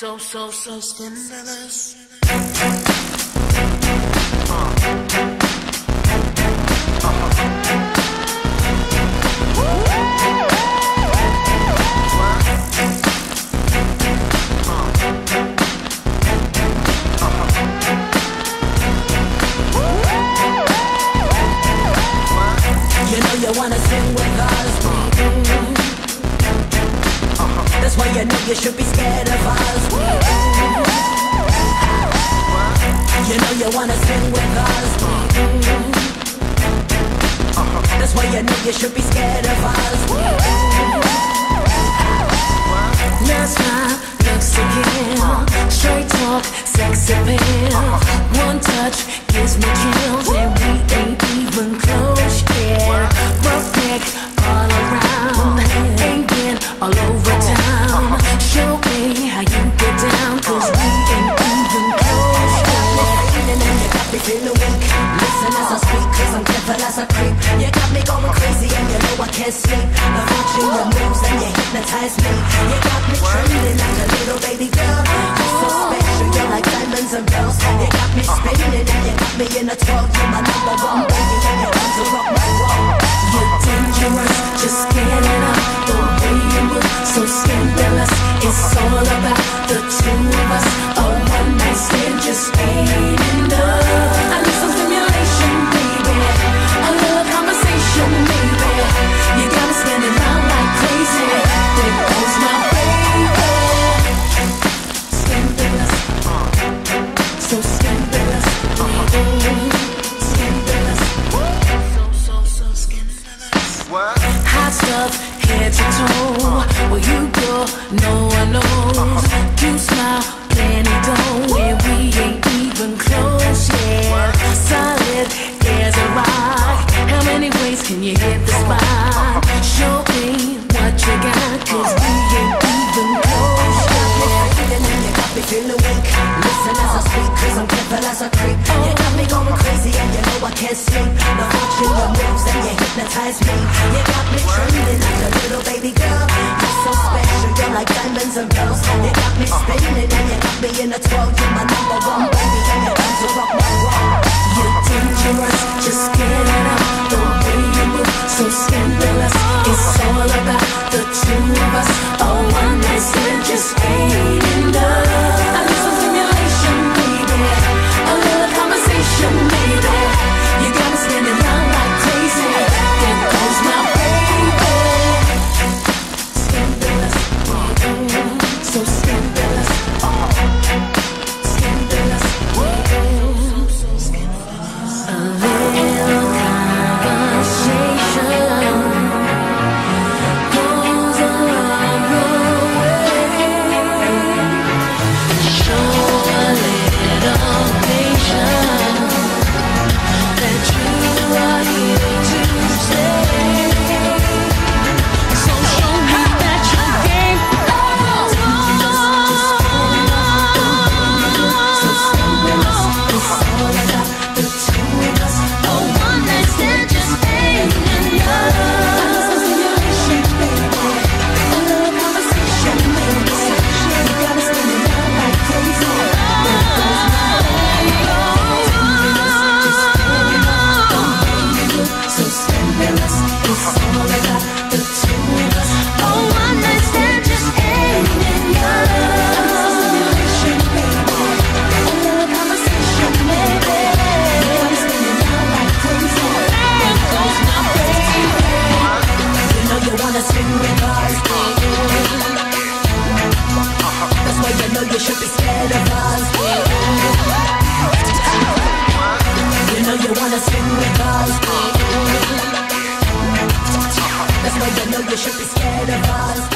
So, so, so scandalous. You uh. You should be scared of us. You know you wanna sing with us. Uh-huh. That's why you know you should be scared of us. You got me going crazy and you know I can't sleep. I'm watching your moves and you hypnotize me. You got me trembling like a little baby girl. You're so special, you're like diamonds and pearls. You got me spinning and you got me in a twirl. No one knows. You smile, plenty dough, and we ain't even close yet. Solid as a rock. How many ways can you hit the spot? Show me what you got, cause we ain't even close me feeling weak. Listen as I speak, cause I'm careful as I creep. You got me going crazy and you know I can't sleep. The watching your moves and you hypnotize me. You like diamonds and pearls. You got me spinning and you got me in a twirl. You're my number one you should be scared of us.